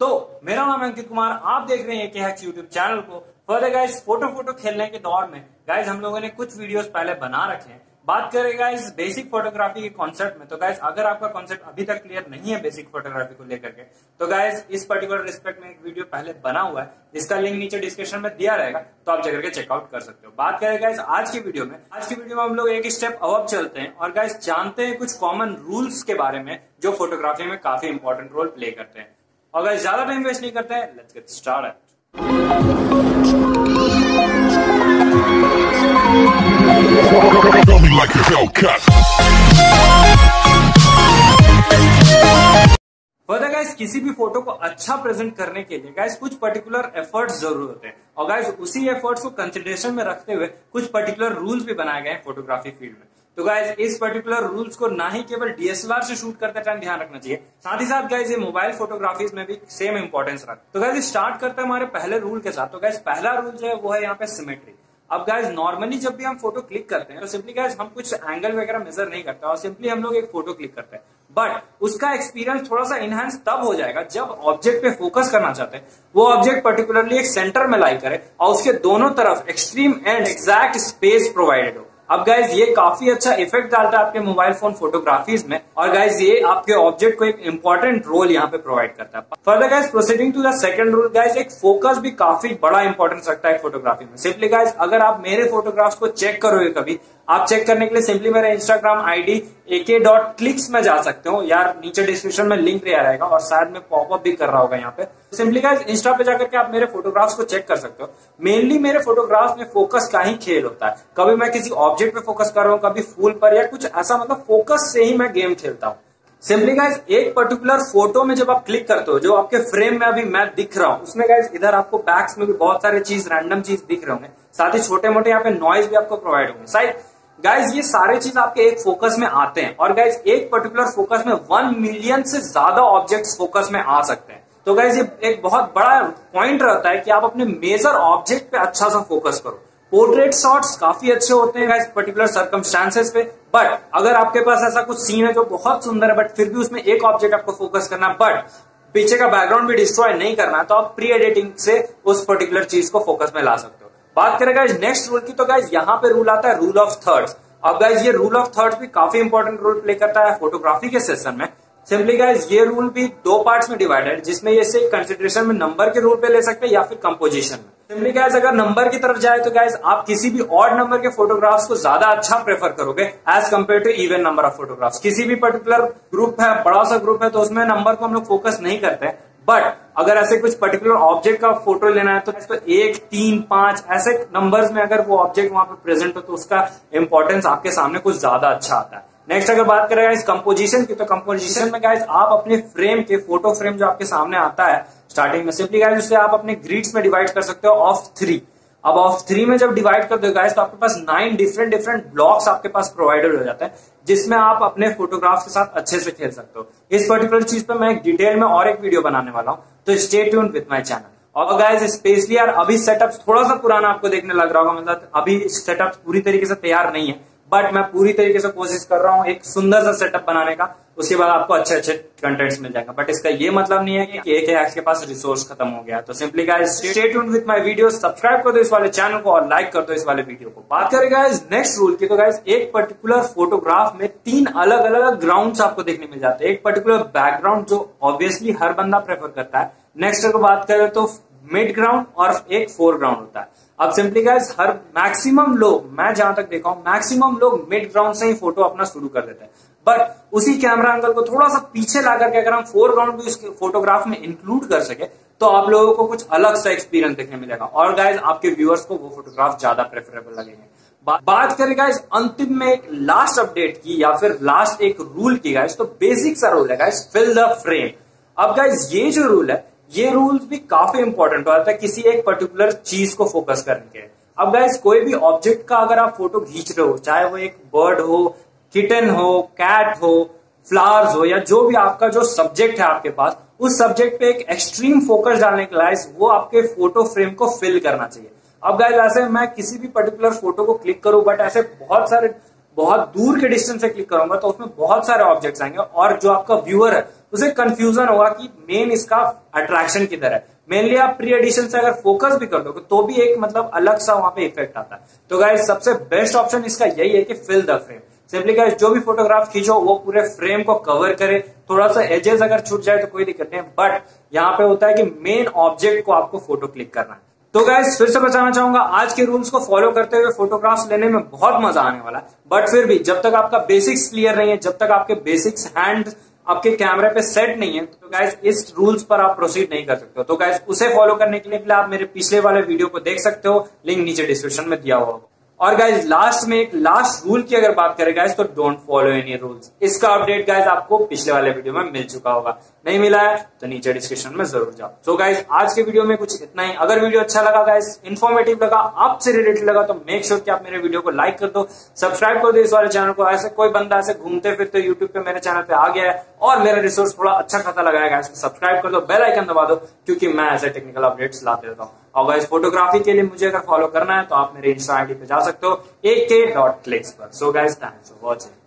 तो मेरा नाम अंकित कुमार, आप देख रहे हैं के हैक्स यूट्यूब चैनल को। फर्दर गाइस फ़ोटो फ़ोटो खेलने के दौर में गाइस हम लोगों ने कुछ वीडियोस पहले बना रखे हैं। बात करें गाइस बेसिक फोटोग्राफी के कॉन्सेप्ट में तो गाइस अगर आपका कॉन्सेप्ट अभी तक क्लियर नहीं है बेसिक फोटोग्राफी को लेकर के तो गाइस इस पर्टिकुलर रिस्पेक्ट में एक वीडियो पहले बना हुआ है, जिसका लिंक नीचे डिस्क्रिप्शन में दिया रहेगा तो आप जाकर के चेकआउट कर सकते हो। बात करें गाइस आज की वीडियो में, आज की वीडियो में हम लोग एक स्टेप अब चलते हैं, और गाइस जानते हैं कुछ कॉमन रूल्स के बारे में, जो फोटोग्राफी में काफ़ी इंपॉर्टेंट रोल प्ले करते हैं। और गाइस ज़्यादा टाइम वेस्ट नहीं करते हैं let's get start. Further guys किसी भी फ़ोटो को अच्छा प्रेजेंट करने के लिए गाइस कुछ पर्टिकुलर एफर्ट्स ज़रूर होते हैं। और गाइस उसी एफर्ट्स को कंसिडरेशन में रखते हुए कुछ पर्टिकुलर रूल्स भी बनाए गए हैं फोटोग्राफी फ़ील्ड में। तो गाइस इस पर्टिकुलर रूल्स को ना ही केवल डीएसएलआर से शूट करते टाइम ध्यान रखना चाहिए, साथ ही साथ गाइस ये मोबाइल फोटोग्राफीज में भी सेम इंपॉर्टेंस रख तो गाइस स्टार्ट करते हैं हमारे पहले रूल के साथ। तो गाइस पहला रूल जो है वो है यहाँ पे सिमेट्री अब गाइज़ नॉर्मली जब भी हम फ़ोटो क्लिक करते हैं तो सिंपली गाइज़ हम कुछ एंगल वगैरह मेजर नहीं करते और सिंपली हम लोग एक फ़ोटो क्लिक करते हैं। बट उसका एक्सपीरियंस थोड़ा सा इनहेंस तब हो जाएगा जब ऑब्जेक्ट पे फोकस करना चाहते हैं। वो ऑब्जेक्ट पर्टिकुलरली एक सेंटर में लाई करे और उसके दोनों तरफ़ extreme and exact space provided हो। अब गाइज़ ये काफ़ी अच्छा इफ़ेक्ट डालता है आपके मोबाइल फ़ोन फोटोग्राफीज में। और गाइज़ ये आपके ऑब्जेक्ट को एक इंपॉर्टेंट रोल यहाँ पे प्रोवाइड करता है। Further guys proceeding to the second rule guys एक फोकस भी काफ़ी बड़ा इंपॉर्टेंस रखता है फोटोग्राफी में। सिंपली गाइज़ अगर आप मेरे फोटोग्राफ्स को चेक करोगे कभी आप चेक करने के लिए सिंपली मेरा Instagram ID AK dot clicks में जा सकते हो। यार, नीचे डिस्क्रिप्शन में लिंक दिया रहेगा और शायद में पॉपअप भी कर रहा होगा यहाँ पे। सिंपली गाइज़ इंस्टा पे जाकर के आप मेरे फोटोग्राफ्स को चेक कर सकते हो। मेनली मेरे फोटोग्राफ्स में फोकस का ही खेल होता है। कभी मैं किसी ऑब्जेक्ट पे फोकस कर रहा हूँ, कभी फूल पर या कुछ ऐसा मतलब फोकस से ही मैं गेम खेलता हूँ। सिंपली गाइज़ एक पर्टिकुलर फ़ोटो में जब आप क्लिक करते हो, जो आपके फ्रेम में अभी मैं दिख रहा हूँ, उसमें गाइज़ इधर आपको बैक्स में भी बहुत सारे चीज़ रैंडम चीज़ दिख रहे होंगे। साथ ही छोटे मोटे यहाँ पे नॉइज़ भी आपको प्रोवाइड होंगे। शायद गाइज़ ये सारे चीज़ आपके एक फोकस में आते हैं। और गाइज़ एक पर्टिकुलर फोकस में वन मिलियन से ज़्यादा ऑब्जेक्ट्स फोकस में आ सकते हैं। तो गाइज़ ये एक बहुत बड़ा पॉइंट रहता है कि आप अपने मेजर ऑब्जेक्ट पे अच्छा सा फोकस करो। पोर्ट्रेट शॉट्स काफ़ी अच्छे होते हैं गाइज़ पर्टिकुलर सर्कमस्टांसेस पे। बट अगर आपके पास ऐसा कुछ सीन है जो बहुत सुंदर है बट फिर भी उसमें एक ऑब्जेक्ट आपको फोकस करना बट पीछे का बैकग्राउंड भी डिस्ट्रॉय नहीं करना तो आप प्री एडिटिंग से उस पर्टिकुलर चीज़ को फोकस में ला सकते हो। बात करें गाइज़ नेक्स्ट रूल की तो गाइज़ यहाँ पे रूल आता है रूल ऑफ़ थर्ड्स अब गाइज़ ये रूल ऑफ़ थर्ड्स भी काफ़ी इंपॉर्टेंट रोल प्ले करता है फोटोग्राफी के सेशन में. सिंपली गाइज़ ये रूल भी दो पार्ट्स में डिवाइडेड जिसमें ये से कंसिडरेशन में नंबर के रूल पे ले सकते हैं या फिर कंपोजिशन में. सिंपली गाइज़ अगर नंबर की तरफ़ जाए तो गाइज़ आप किसी भी ऑड नंबर के फोटोग्राफ्स को ज़्यादा अच्छा प्रेफर करोगे as compare to even number of photographs किसी भी पर्टिकुलर ग्रुप है, बड़ा सा ग्रुप है तो उसमें नंबर को हम लोग फोकस नहीं करते. बट अगर ऐसे कुछ पर्टिकुलर ऑब्जेक्ट का फ़ोटो लेना है तो, तो एक तीन पाँच ऐसे नंबर्स में अगर वो ऑब्जेक्ट वहाँ पे प्रेजेंट हो तो उसका इंपॉर्टेंस आपके सामने कुछ ज़्यादा अच्छा आता है। नेक्स्ट अगर बात करें इस कंपोजिशन की तो कंपोजिशन में गाइस आप अपने फ्रेम के फ़ोटो फ्रेम जो आपके सामने आता है स्टार्टिंग में सिंपली गाइस उससे आप अपने ग्रीड्स में डिवाइड कर सकते हो ऑफ़ थ्री अब ऑफ़ थ्री में जब डिवाइड कर दो गाइस तो आपके पास नाइन डिफरेंट डिफरेंट ब्लॉक्स आपके पास प्रोवाइडेड हो जाते हैं, जिसमें आप अपने फोटोग्राफ के साथ अच्छे से खेल सकते हो। इस पर्टिकुलर चीज़ पर मैं एक डिटेल में और एक वीडियो बनाने वाला हूँ तो stay tune with my channel और गाइज़ स्पेशली यार, अभी सेटअप थोड़ा सा पुराना आपको देखने लग रहा होगा मतलब अभी सेटअप पूरी तरीके से तैयार नहीं है। बट मैं पूरी तरीके से कोशिश कर रहा हूँ एक सुंदर सा सेटअप बनाने का। उसके बाद आपको अच्छे अच्छे कंटेंट्स मिल जाएगा। बट इसका ये मतलब नहीं है कि एक एक्स के पास रिसोर्स खत्म हो गया। तो simply guys stay tuned with my video subscribe कर दो इस वाले चैनल को और लाइक कर दो इस वाले वीडियो को। बात करें गाइस नेक्स्ट रूल की तो गाइस एक पर्टिकुलर फोटोग्राफ में तीन अलग अलग ग्राउंड आपको देखने मिल जाते हैं। एक पर्टिकुलर बैकग्राउंड जो ऑब्वियसली हर बंदा प्रेफर करता है। नेक्स्ट अगर बात करें तो मिड ग्राउंड और एक फोर ग्राउंड होता है। अब सिंपली गाइस हर मैक्सिमम लोग, मैं जहाँ तक देखा हूँ मैक्सिमम लोग मिड ग्राउंड से ही फ़ोटो अपना शुरू कर देते हैं। बट उसी कैमरा एंगल को थोड़ा सा पीछे ला करके अगर हम फोर ग्राउंड भी उस फोटोग्राफ में इंक्लूड कर सके तो आप लोगों को कुछ अलग सा एक्सपीरियंस देखने मिलेगा। और गाइज़ आपके व्यूअर्स को वो फोटोग्राफ ज़्यादा प्रेफरेबल लगेंगे। बात करें गाइज़ अंतिम में एक लास्ट अपडेट की या फिर लास्ट एक रूल की गाइज़ तो बेसिक सा रूल है गाइज़ फिल द फ्रेम अब गाइज़ ये जो रूल है ये रूल्स भी काफ़ी इंपॉर्टेंट हो जाता है किसी एक पर्टिकुलर चीज़ को फोकस करने के। अब गाइस कोई भी ऑब्जेक्ट का अगर आप फ़ोटो खींच रहे हो, चाहे वो एक बर्ड हो किटन हो कैट हो फ्लावर्स हो, या जो भी आपका जो सब्जेक्ट है आपके पास, उस सब्जेक्ट पे एक एक्सट्रीम फोकस डालने के लिए वो आपके फ़ोटो फ्रेम को फिल करना चाहिए। अब गाइस ऐसे मैं किसी भी पर्टिकुलर फ़ोटो को क्लिक करूँ बट ऐसे बहुत सारे, बहुत दूर के डिस्टेंस से क्लिक करूँगा तो उसमें बहुत सारे ऑब्जेक्ट्स आएँगे, और जो आपका व्यूअर है उसे कंफ्यूजन होगा कि मेन इसका अट्रैक्शन किधर है। मेनली आप प्री एडिशन से अगर फोकस भी कर दोगे तो भी एक मतलब अलग सा वहाँ पे इफ़ेक्ट आता है। तो गाइज़ सबसे बेस्ट ऑप्शन इसका यही है कि fill the frame simply guys जो भी फोटोग्राफ खींचो, वो पूरे फ्रेम को कवर करे। थोड़ा सा एजेस अगर छूट जाए तो कोई दिक्कत नहीं बट यहाँ पे होता है कि मेन ऑब्जेक्ट को आपको फ़ोटो क्लिक करना है। तो गाइज़ फिर से बताना चाहूँगा, आज के रूल्स को फॉलो करते हुए फोटोग्राफ्स लेने में बहुत मज़ा आने वाला है। बट फिर भी, जब तक आपका बेसिक्स क्लियर नहीं है, जब तक आपके बेसिक्स हैंड आपके कैमरे पे सेट नहीं है तो गाइज़ इस रूल्स पर आप प्रोसीड नहीं कर सकते हो। तो गाइज़ उसे फॉलो करने के लिए आप मेरे पिछले वाले वीडियो को देख सकते हो। लिंक नीचे डिस्क्रिप्शन में दिया हुआ और गाइज़ लास्ट में एक लास्ट रूल की अगर बात करें गाइज़ तो डोंट फॉलो एनी रूल्स इसका अपडेट गाइज़ आपको पिछले वाले वीडियो में मिल चुका होगा। नहीं मिला है तो नीचे डिस्क्रिप्शन में ज़रूर जाओ। So गाइज़ आज के वीडियो में कुछ इतना ही। अगर वीडियो अच्छा लगा गाइज़ इन्फॉर्मेटिव लगा, आपसे रिलेटेड लगा तो मेक श्योर कि आप मेरे वीडियो को लाइक कर दो। सब्सक्राइब कर दो इस वाले चैनल को। ऐसे कोई बंदा ऐसे घूमते फिरते यूट्यूब पे मेरे चैनल पे आ गया है और मेरा रिसोर्स थोड़ा अच्छा खाता लगाएगा सब्सक्राइब कर दो बेल आइकन दबा दो, क्योंकि मैं ऐसे टेक्निकल अपडेट्स लाते रहता हूँ। और इस फोटोग्राफी के लिए मुझे अगर फॉलो करना है तो आप मेरे इंस्टा आईडी पे जा सकते हो ए के डॉट क्लिक्स पर। So guys thanks for watching